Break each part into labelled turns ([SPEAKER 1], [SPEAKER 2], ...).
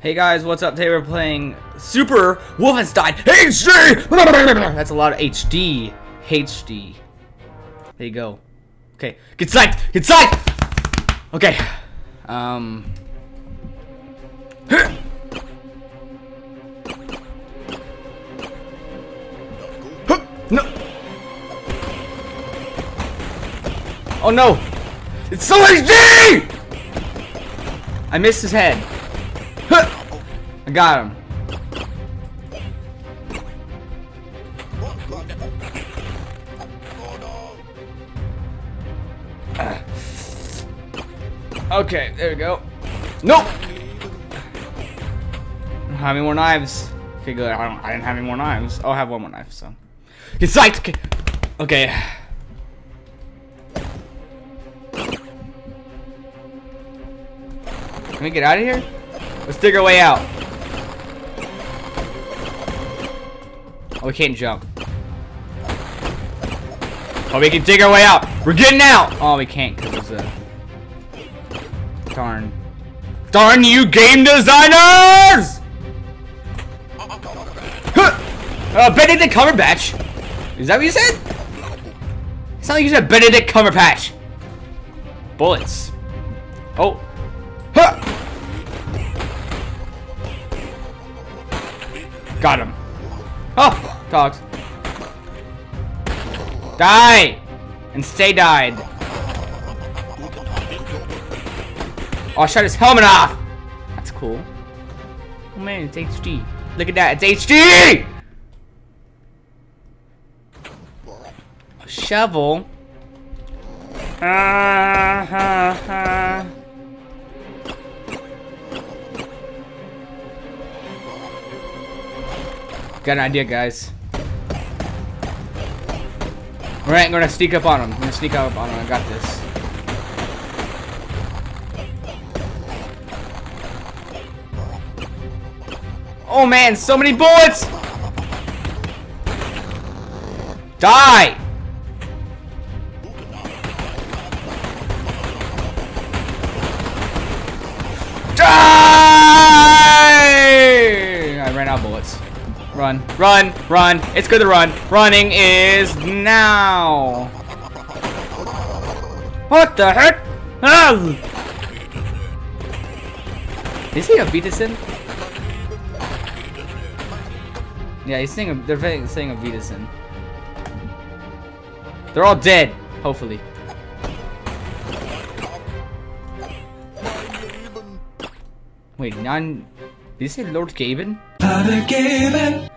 [SPEAKER 1] Hey guys, what's up? Today we're playing Super Wolfenstein HD! That's a lot of HD. HD. There you go. Okay, get psyched! Get psyched! Okay. Um. No! Oh no! It's so HD! I missed his head. I got him. Okay, there we go. Nope! I don't have any more knives. Okay, good. I, don't, I didn't have any more knives. Oh, I have one more knife, so. Get psyched! Okay. okay. Can we get out of here? Let's dig our way out. Oh, we can't jump. Oh, we can dig our way out. We're getting out. Oh, we can't because a... Darn. Darn you game designers! Uh, Benedict Cumberbatch. Is that what you said? It's not like you said Benedict Cumberbatch. Bullets. Oh. Huh! Got him. Dogs. Die! And stay died. Oh, I shot his helmet off! That's cool. Oh man, it's HD. Look at that, it's HD! A shovel. Uh, uh, uh. Got an idea, guys. Alright, I'm gonna sneak up on him. I'm gonna sneak up on him. I got this. Oh man, so many bullets! Die! Run, run, run. It's good to run. Running is now. What the heck? Ah! Is he a Vitasin? Yeah, he's saying they're saying a Vitasin. They're all dead, hopefully. Wait, non. Did you say Lord Gaben?
[SPEAKER 2] Father Gaben.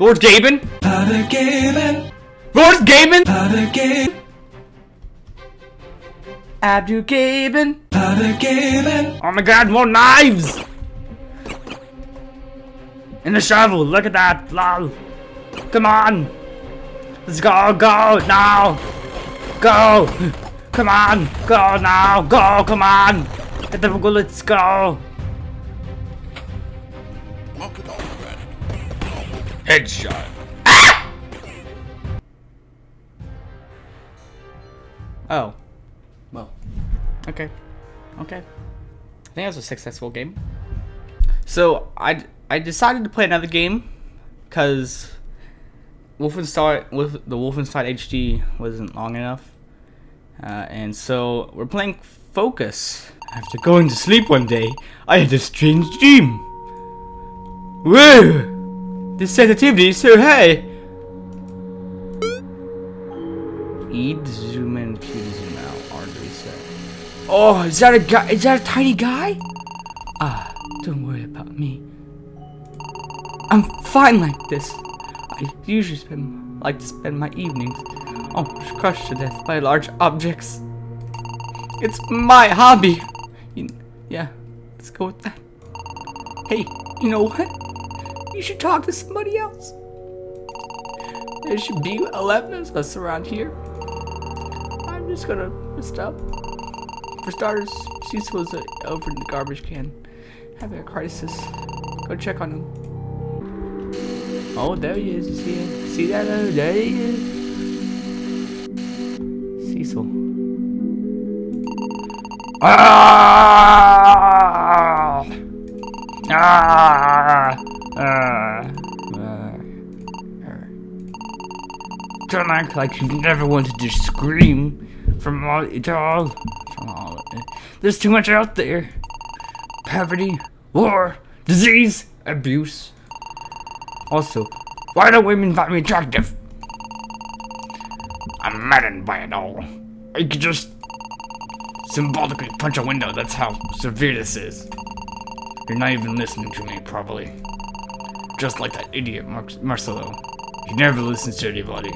[SPEAKER 1] Lord Gaben?
[SPEAKER 2] Father Gaben.
[SPEAKER 1] Lord Gaben?
[SPEAKER 2] Father Gaben.
[SPEAKER 1] Abdu Gaben?
[SPEAKER 2] Father Gaben.
[SPEAKER 1] Oh my god, more knives! In the shovel, look at that, lol. Come on! Let's go, go, now! Go! Come on, go now, go, come on! Get the bullets, go! Headshot. Ah! Oh. Well. Okay. Okay. I think that was a successful game. So I I decided to play another game because Wolfenstein with the Wolfenstein HD wasn't long enough, uh, and so we're playing Focus. After going to sleep one day, I had a strange dream. Whoa! The sensitivity is so high. Eat, zoom in, Q zoom out, R reset. Oh, is that a guy? Is that a tiny guy? Ah, don't worry about me. I'm fine like this. I usually spend like to spend my evenings almost crushed to death by large objects. It's my hobby. You, yeah, let's go with that. Hey, you know what? You should talk to somebody else. There should be 11 of us around here. I'm just gonna rest up. For starters, Cecil is uh, over in the garbage can, having a crisis. Go check on him. Oh, there he is. You see? See that? Oh, there he is. Cecil. Ah! Ah! Don't act like you've never wanted to scream from all it all. From all. There's too much out there. Poverty, war, disease, abuse. Also, why don't women find me attractive? I'm maddened by it all. I could just symbolically punch a window. That's how severe this is. You're not even listening to me properly. Just like that idiot Mar Marcelo. He never listens to anybody.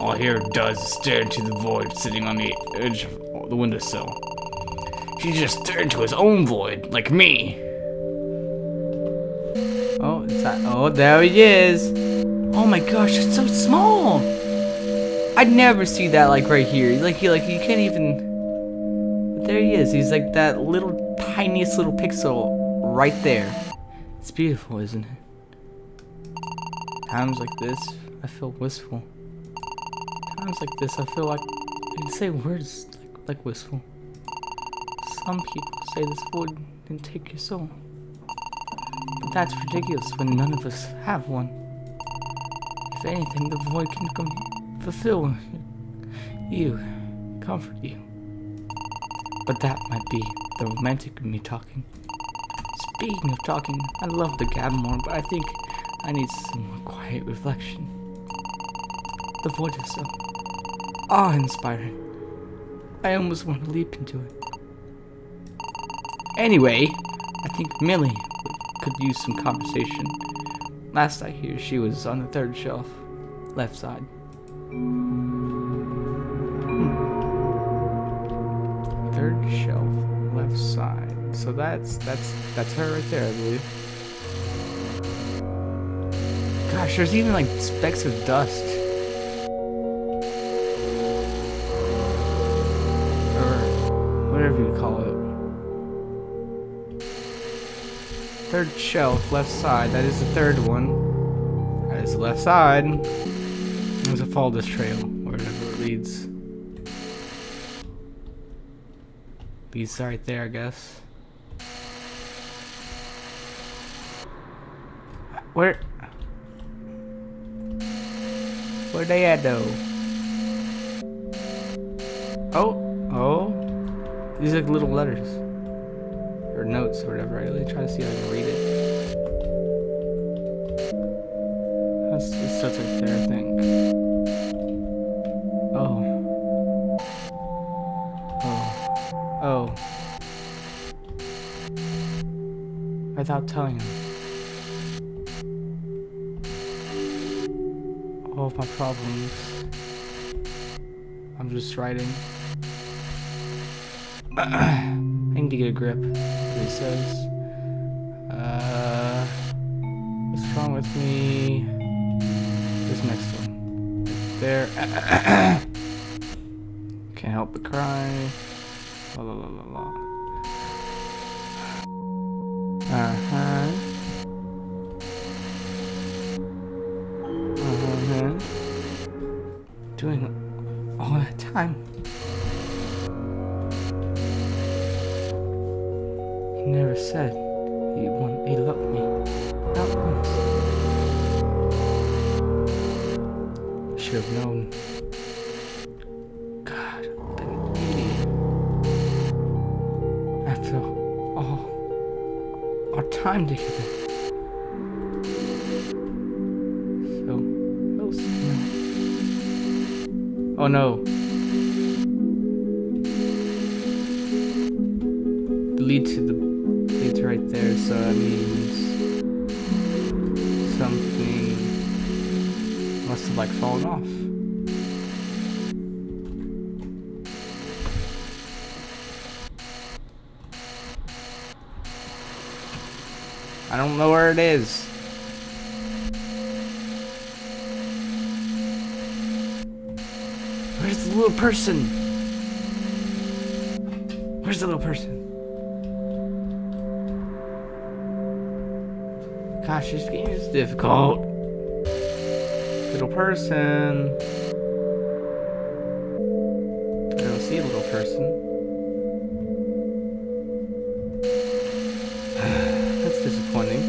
[SPEAKER 1] All he ever does is stare into the void sitting on the edge of the windowsill. He just stared into his own void, like me. Oh, it's that. Oh, there he is. Oh my gosh, it's so small. I'd never see that like right here. Like he, like you can't even. But there he is. He's like that little tiniest little pixel right there. It's beautiful, isn't it? Times like this, I feel wistful. Times like this, I feel like I can say words like, like wistful. Some people say this void can take your soul. But that's ridiculous when none of us have one. If anything, the void can fulfill you, comfort you. But that might be the romantic in me talking. Speaking of talking, I love the gab more, but I think I need some quiet reflection. The void is so awe-inspiring. I almost want to leap into it. Anyway, I think Millie could use some conversation. Last I hear, she was on the third shelf, left side. Hmm. Third shelf, left side. So that's that's that's her right there, I believe. Gosh, there's even like specks of dust. Third shelf, left side. That is the third one. That is the left side. There's a follow this trail, wherever it leads. Leads right there, I guess. Where? Where they at though? Oh, oh. These are little letters. Notes or whatever. I really try to see if I can read it. That's, it starts right there, I think. Oh. Oh. Oh. Without telling him. all of my problems. I'm just writing. I need to get a grip. Says. Uh, what's wrong with me? This next one. There. Can't help but cry. La la la la la. Uh huh. Uh-huh. Doing all that time. Said he want he loved me. Not once. I should have known. God, what an idiot. After all our time together. So, else. Oh no. Lead to the leads right there, so that means something must have like fallen off. I don't know where it is. Where's the little person? Where's the little person? Gosh, this game is difficult. Little person. I don't see a little person. That's disappointing.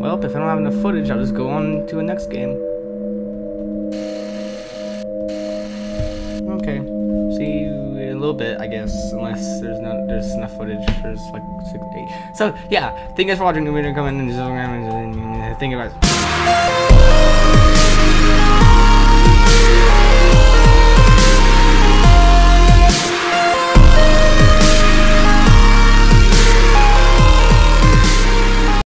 [SPEAKER 1] Well, if I don't have enough footage, I'll just go on to the next game. Unless there's no there's enough footage. There's like six, eight. So yeah, thank you guys for watching. Gonna come in and thank you guys.